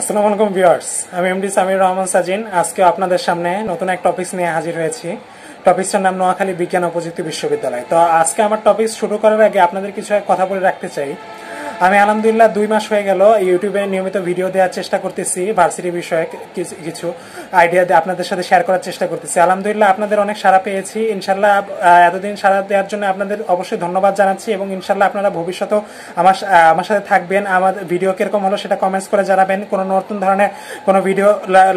আসসালামু আলাইকুম ভিউয়ার্স, আমি এমডি সামির রহমান সাজিন। আজকে আপনাদের সামনে নতুন এক টপিক নিয়ে হাজির হয়েছি। টপিকসটার নাম নোয়াখালী বিজ্ঞান ও প্রযুক্তি বিশ্ববিদ্যালয়। তো আজকে আমার টপিক শুরু করার আগে আপনাদের কিছু কথা বলে রাখতে চাই। আমি আলহামদুলিল্লাহ দুই মাস হয়ে গেল, ইউটিউবে নিয়মিত ভিডিও দেওয়ার চেষ্টা করতেছি, ভার্সিটি বিষয়ে কিছু আইডিয়া আপনাদের সাথে শেয়ার করার চেষ্টা করতেছি। আলহামদুলিল্লাহ আপনাদের অনেক সারা পেয়েছি। ইনশাল্লাহ এতদিন সারা দেওয়ার জন্য আপনাদের অবশ্যই ধন্যবাদ জানাচ্ছি এবং ইনশাল্লাহ আপনারা ভবিষ্যতেও আমার আমার সাথে থাকবেন। আমার ভিডিও কীরকম হলো সেটা কমেন্টস করে জানাবেন। কোনো নতুন ধরনের কোনো ভিডিও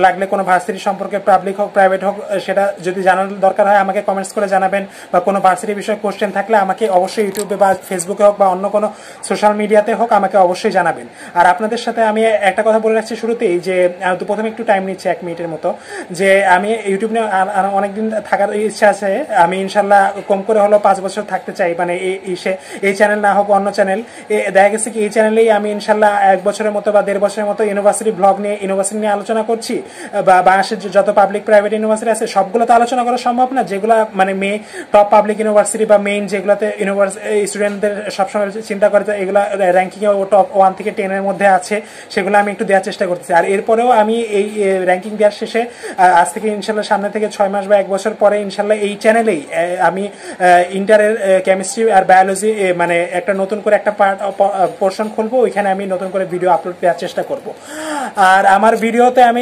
লাগলে কোনো ভার্সিটি সম্পর্কে পাবলিক হোক প্রাইভেট হোক সেটা যদি জানার দরকার হয় আমাকে কমেন্টস করে জানাবেন। বা কোনো ভার্সিটি বিষয়ে কোশ্চেন থাকলে আমাকে অবশ্যই ইউটিউবে বা ফেসবুকে হোক বা অন্য কোনো সোশ্যাল মিডিয়াতে সাথে হোক, আমাকে অবশ্যই জানাবেন। আর আপনাদের সাথে আমি একটা কথা বলে রাখছি শুরুতেই, যে প্রথমে একটু টাইম নিচ্ছে, এক মিনিটের মতো। যে, আমি ইউটিউব নিয়ে অনেকদিন থাকার ইচ্ছা আছে। আমি ইনশাল্লাহ কম করে হলো পাঁচ বছর থাকতে চাই। মানে এই চ্যানেল না হোক, অন্য চ্যানেল দেখা গেছে কি, এই চ্যানেলেই আমি ইনশাল্লাহ এক বছরের মতো বা দেড় বছরের মতো ইউনিভার্সিটি ব্লগ নিয়ে ইউনিভার্সিটি নিয়ে আলোচনা করছি। বা বাংলাদেশের যত পাবলিক প্রাইভেট ইউনিভার্সিটি আছে, সবগুলো তো আলোচনা করা সম্ভব না। যেগুলো মানে মে টপ পাবলিক ইউনিভার্সিটি বা মেইন যেগুলোতে ইউনিভার্সিটি স্টুডেন্টদের সবসময় চিন্তা করে এগুলো র্যাঙ্কিং ও টপ ওয়ান থেকে টেনের মধ্যে আছে, সেগুলো আমি একটু দেওয়ার চেষ্টা করতেছি। আর এরপরেও আমি এই র্যাঙ্কিং দেওয়ার শেষে আজ থেকে ইনশাল্লাহ সামনে থেকে ছয় মাস বা এক বছর পরে ইনশাল্লাহ এই চ্যানেলেই আমি ইন্টারের কেমিস্ট্রি আর বায়োলজি মানে একটা নতুন করে একটা পার্ট পোর্শন খুলবো, ওইখানে আমি নতুন করে ভিডিও আপলোড দেওয়ার চেষ্টা করব। আর আমার ভিডিওতে আমি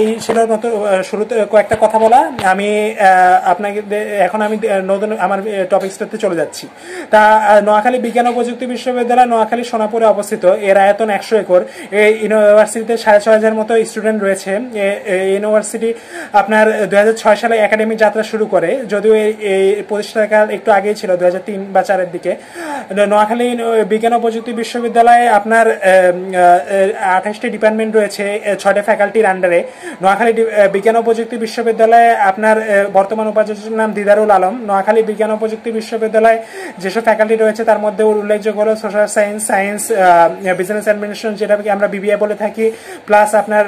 এই ছিল নতুন শুরুতে কয়েকটা কথা বলা। আমি আপনাকে এখন আমি নতুন আমার টপিক্সটাতে চলে যাচ্ছি। তা নোয়াখালী বিজ্ঞান ও প্রযুক্তি বিশ্ববিদ্যালয় নোয়াখালী সোনাপুরে অবস্থিত এর আয়তন একশো একর। এই ইউনিভার্সিটিতে সাড়ে ছয় হাজার মতো স্টুডেন্ট রয়েছে। ইউনিভার্সিটি আপনার দুই সালে একাডেমি যাত্রা শুরু করে, যদিও এই প্রতিষ্ঠাকাল একটু আগেই ছিল, দুই বা চারের দিকে। নোয়াখালী বিজ্ঞান ও প্রযুক্তি বিশ্ববিদ্যালয়ে আপনার আঠাশটি ডিপার্টমেন্ট রয়েছে ছয়টা ফ্যাকাল্টির আন্ডারে নোয়াখালী বিজ্ঞান ও প্রযুক্তি বিশ্ববিদ্যালয়ে আপনার বর্তমান উপাচার্যের নাম দিদারুল আলম। নোয়াখালী বিজ্ঞান ও প্রযুক্তি বিশ্ববিদ্যালয়ে যেসব ফ্যাকাল্টি রয়েছে, তার মধ্যে উল্লেখযোগ্য হল social science science science business administration যেটাকে আমরা বিবিএ বলে থাকি প্লাস আপনার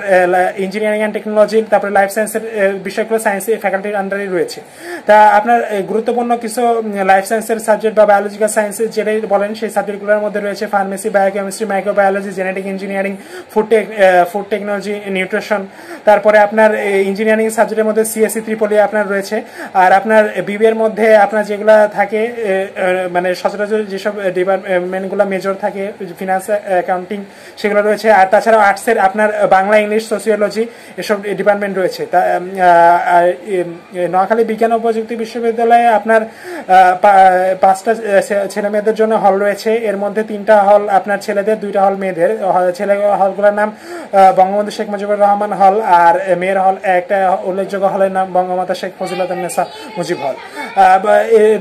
ইঞ্জিনিয়ারিং অ্যান্ড টেকনোলজি তারপরে লাইফ সায়েন্সের বিষয়গুলো সায়েন্স ফ্যাকাল্টির আন্ডারে রয়েছে। তা আপনার গুরুত্বপূর্ণ কিছু লাইফ সায়েন্সের সাবজেক্ট বা বায়োলজিক্যাল সায়েন্সের যেটাই বলেন, সেই সাবজেক্টগুলোর মধ্যে রয়েছে pharmacy biochemistry microbiology genetic engineering food tech food technology nutrition তারপরে আপনার ইঞ্জিনিয়ারিং সাবজেক্টের মধ্যে সিএসসি ত্রিপলি আপনার রয়েছে। আর আপনার বিবিএর মধ্যে আপনার যেগুলো থাকে মানে সচরাচর যেসব ডিপার্টমেন্টগুলো মেজর থাকে ফিনান্স অ্যাকাউন্টিং সেগুলো রয়েছে। আর তাছাড়াও আর্টসের আপনার বাংলা, ইংলিশ সোসিওলজি এসব ডিপার্টমেন্ট রয়েছে। নোয়াখালী বিজ্ঞান ও প্রযুক্তি বিশ্ববিদ্যালয়ে আপনার পাঁচটা ছেলে মেয়েদের জন্য হল রয়েছে। এর মধ্যে তিনটা হল আপনার ছেলেদের, দুইটা হল মেয়েদের। ছেলে হলগুলোর নাম বঙ্গবন্ধু শেখ মুজিবুর রহমান হল আর মেয়ের হল একটা উল্লেখযোগ্য হলের নাম বঙ্গমাতা শেখ ফজিলতনেসা মুজিব হল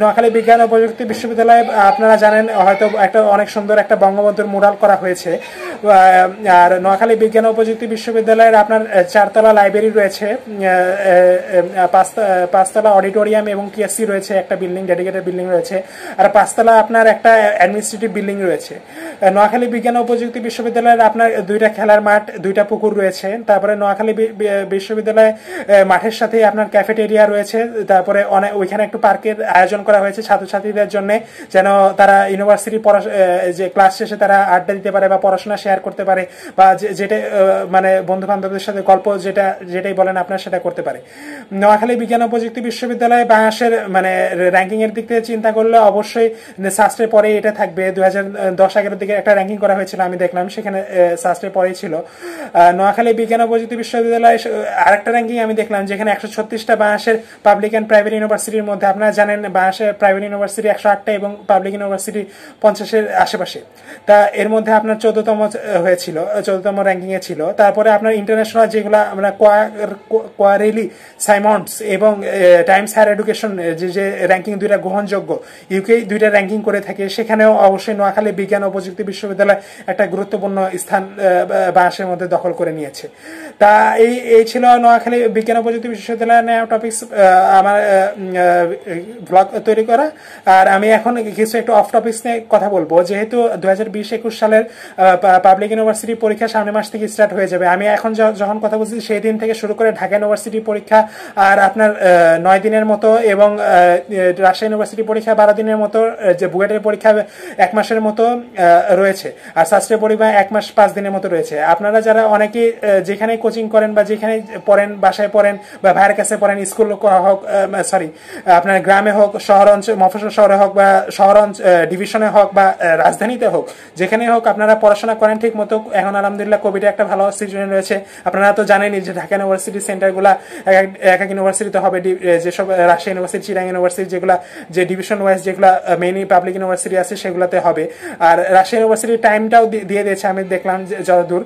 নোয়াখালী বিজ্ঞান ও প্রযুক্তি বিশ্ববিদ্যালয়ে আপনারা জানেন, হয়তো একটা অনেক সুন্দর একটা বঙ্গবন্ধুর মুরাল করা হয়েছে। আর নোয়াখালী বিজ্ঞান ও প্রযুক্তি বিশ্ববিদ্যালয়ের আপনার চারতলা লাইব্রেরি রয়েছে পাঁচতলা অডিটোরিয়াম এবং টিএসসি রয়েছে, একটা বিল্ডিং, ডেডিকেটেড বিল্ডিং রয়েছে, আর পাঁচতলা আপনার একটা অ্যাডমিনিস্ট্রেটিভ বিল্ডিং রয়েছে। নোয়াখালী বিজ্ঞান ও প্রযুক্তি বিশ্ববিদ্যালয়ের আপনার দুইটা খেলার মাঠ, দুইটা পুকুর রয়েছে, তারপরে নোয়াখালী বিশ্ববিদ্যালয়ে মাঠের সাথে আপনার ক্যাফেটেরিয়া রয়েছে, তারপরে অনেক ওইখানে একটু পার্কের আয়োজন করা হয়েছে ছাত্রছাত্রীদের জন্য, যেন তারা ইউনিভার্সিটি যে ক্লাস শেষে তারা আড্ডা দিতে পারে বা পড়াশোনা শেয়ার করতে পারে বা যেটা মানে বন্ধু বান্ধবদের সাথে গল্প যেটা, যেটাই বলেন আপনার সেটা করতে পারে। নোয়াখালী বিজ্ঞান ও প্রযুক্তি বিশ্ববিদ্যালয়ে বাংলাদেশের মানে র্যাঙ্কিং এর দিক থেকে চিন্তা করলে অবশ্যই শাস্ত্রের পরে এটা থাকবে। দুই হাজার দশ এগারোর দিকে একটা র্যাঙ্কিং করা হয়েছিল, আমি দেখলাম, সেখানে শাস্ত্রের পরেই ছিল। নোয়াখালী বিজ্ঞান ও প্রযুক্তি বিশ্ববিদ্যালয়ে আরেকটা র্যাঙ্কিং আমি দেখলাম, যেখানে একশো ছত্রিশটা বাংলাদেশের পাবলিক অ্যান্ড প্রাইভেট ইউনিভার্সিটির মধ্যে আপনারা জানেন, বাংলাদেশের প্রাইভেট ইউনিভার্সিটি একশো আটটা এবং পাবলিক ইউনিভার্সিটি পঞ্চাশের আশেপাশে। তা এর মধ্যে আপনার চোদ্দতম হয়েছিল চোদ্দতম র্যাঙ্কিং এ ছিল। তারপরে আপনার ইন্টারন্যাশনাল যেগুলো, আমরা কোয়ারেলি সাইমন্ডস এবং টাইমস হায়ার এডুকেশন যে যে র্যাঙ্কিং দুইটা গ্রহণযোগ্য ইউকে দুইটা র্যাঙ্কিং করে থাকে। সেখানেও অবশ্যই নোয়াখালী বিজ্ঞান ও প্রযুক্তি বিশ্ববিদ্যালয় একটা গুরুত্বপূর্ণ স্থান বাংলাদেশের মধ্যে দখল করে নিয়েছে। তা এই এই ছিল নোয়াখালী বিজ্ঞান ও প্রযুক্তি বিশ্ববিদ্যালয় নেওয়া টপিক্স আমার ব্লগ তৈরি করা। আর আমি এখন কিছু একটু অফ টপিক্স নিয়ে কথা বলব। যেহেতু দু হাজার বিশ একুশ সালের পাবলিক ইউনিভার্সিটি পরীক্ষা সামনের মাস থেকে স্টার্ট হয়ে যাবে। আমি এখন যখন কথা বলছি সেই দিন থেকে শুরু করে ঢাকা ইউনিভার্সিটি পরীক্ষা আর আপনার নয় দিনের মতো এবং রাজশাহী ইউনিভার্সিটি পরীক্ষা বারো দিনের মতো যে বুয়েটের পরীক্ষা, এক মাসের মতো রয়েছে। আর শাস্ত্রীয় পরীক্ষা এক মাস পাঁচ দিনের মতো রয়েছে। আপনারা যারা অনেকে যেখানে কোচিং করেন বা যেখানে পড়েন, বাসায় পড়েন বা ভাইয়ের কাছে পড়েন স্কুল হোক সরি আপনার গ্রামে হোক শহর অঞ্চল মফসল শহরে হোক বা শহর ডিভিশনে হোক বা রাজধানীতে হোক যেখানে হোক আপনারা পড়াশোনা করেন ঠিক মতো এখন আলহামদুলিল্লাহ কোভিডে একটা ভালো সিচুয়েশন রয়েছে। আপনারা তো জানেনই যে ঢাকা ইউনিভার্সিটি সেন্টারগুলো এক এক ইউনিভার্সিটিতে হবে। যেসব রাজশাহী ইউনিভার্সিটি চিরাং ইউনিভার্সিটি যেগুলো, যে ডিভিশন ওয়াইজ যেগুলো মেইনলি পাবলিক ইউনিভার্সিটি আছে, সেগুলোতে হবে। আর রাজশাহী ইউনিভার্সিটির টাইমটাও দিয়ে দিয়েছে, আমি দেখলাম যতদূর।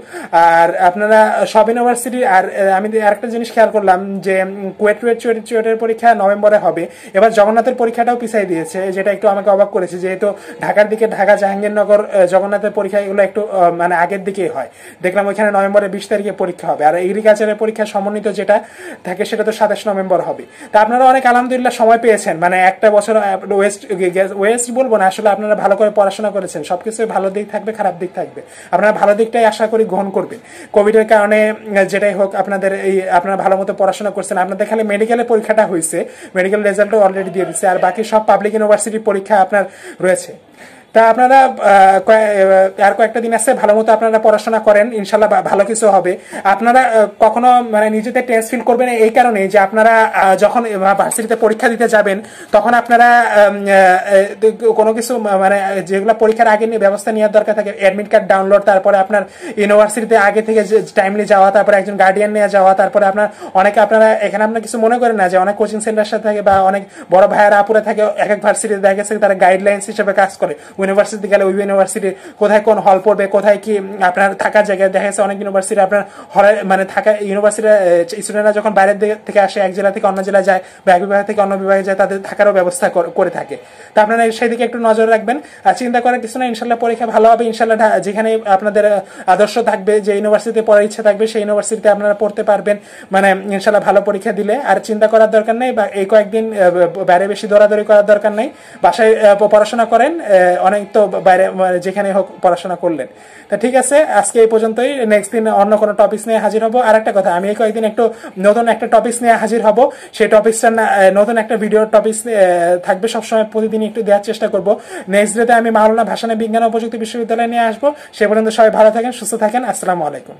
আর আপনারা সব ইউনিভার্সিটি আর আমি আরেকটা জিনিস খেয়াল করলাম যে কুয়েট টুয়েট চুয়েটের পরীক্ষা নভেম্বরে হবে। এবার জগন্নাথের পরীক্ষাটাও পিছাই দিয়েছে, যেটা একটু আমাকে অবাক করেছে। যেহেতু ঢাকার দিকে ঢাকা, জাহাঙ্গীরনগর জগন্নাথের পরীক্ষা এগুলো একটু মানে আগের দিকেই হয়। দেখলাম ওইখানে নভেম্বরের বিশ তারিখে পরীক্ষা হবে। আর এগ্রিকালচারের পরীক্ষা সমন্বিত যেটা থাকে সেটা তো সাতাশ নভেম্বর হবে। তা আপনারা অনেক আলহামদুলিল্লাহ সময় পেয়েছেন। মানে একটা বছর ওয়েস্ট ওয়েস্ট বলব না, আসলে আপনারা ভালো করে পড়াশোনা করেছেন। সবকিছু ভালো দিক থাকবে, খারাপ দিক থাকবে। আপনারা ভালো দিকটাই আশা করি গ্রহণ করবেন। কোভিডের কারণে যেটাই হোক, আপনাদের এই, আপনারা ভালো মতো পড়াশোনা করছেন। আপনাদের খালি মেডিকেলের পরীক্ষাটা হয়েছে মেডিকেল রেজাল্টও অলরেডি দিয়ে দিচ্ছে। আর বাকি সব পাবলিক ইউনিভার্সিটির পরীক্ষা আপনার রয়েছে। তা আপনারা আর কয়েকটা দিন আছে, ভালো মতো আপনারা পড়াশোনা করেন, ইনশাল্লাহ ভালো কিছু হবে। আপনারা কখনো মানে নিজেদের টেন্স ফিল করবেন এই কারণে যে আপনারা যখন ভার্সিটিতে পরীক্ষা দিতে যাবেন, তখন আপনারা কোনো কিছু মানে যেগুলো পরীক্ষার আগে নিয়ে ব্যবস্থা নেওয়ার দরকার থাকে অ্যাডমিট কার্ড ডাউনলোড তারপরে আপনার ইউনিভার্সিটিতে আগে থেকে টাইমলি যাওয়া, তারপরে একজন গার্ডিয়ান নিয়ে যাওয়া, তারপরে আপনার, অনেকে আপনারা, এখানে আপনার কিছু মনে করেন না যে, অনেক কোচিং সেন্টার সাথে থাকে বা অনেক বড় ভাইয়ারা আপুরে থাকে, এক এক ভার্সিটিতে দেখা গেছে তারা গাইডলাইন্স হিসেবে কাজ করে। ইউনিভার্সিটি গেলে ওই ইউনিভার্সিটি কোথায় কোন হল পড়বে, কোথায় কি আপনার থাকার জায়গায় দেখা যাচ্ছে অনেক ইউনিভার্সিটি আপনার হলে মানে থাকা ইউনিভার্সিটি স্টুডেন্টরা যখন বাইরের থেকে আসে, এক জেলা থেকে অন্য জেলায় যায় বা এক বিভাগ থেকে অন্য বিভাগে যায়, তাদের থাকারও ব্যবস্থা করে থাকে। তো আপনারা সেই দিকে একটু নজর রাখবেন। আর চিন্তা করার কিছু না ইনশাল্লাহ পরীক্ষা ভালো হবে, ইনশাল্লাহ যেখানে আপনাদের আদর্শ থাকবে, যে ইউনিভার্সিটিতে পড়ার ইচ্ছা থাকবে, সেই ইউনিভার্সিটিতে আপনারা পড়তে পারবেন। মানে ইনশাল্লাহ ভালো পরীক্ষা দিলে। আর চিন্তা করার দরকার নেই, বা এই কয়েকদিন বাইরে বেশি দৌড়াদৌড়ি করার দরকার নেই। বাসায় পড়াশোনা করেন অনেক তো বাইরে যেখানে হোক পড়াশোনা করলেন। তা ঠিক আছে, আজকে এই পর্যন্তই। নেক্সট দিন অন্য কোনো টপিক্স নিয়ে হাজির হব। আর একটা কথা, আমি এই কয়েকদিন একটু নতুন একটা টপিক্স নিয়ে হাজির হব। সেই টপিক্সটা নতুন একটা ভিডিও টপিক্স থাকবে সবসময় প্রতিদিন একটু দেওয়ার চেষ্টা করব। নেক্সট ডেতে আমি মাওলানা ভাষণে বিজ্ঞান ও প্রযুক্তি বিশ্ববিদ্যালয়ে নিয়ে আসব। সে পর্যন্ত সবাই ভালো থাকেন, সুস্থ থাকেন। আসসালামু আলাইকুম।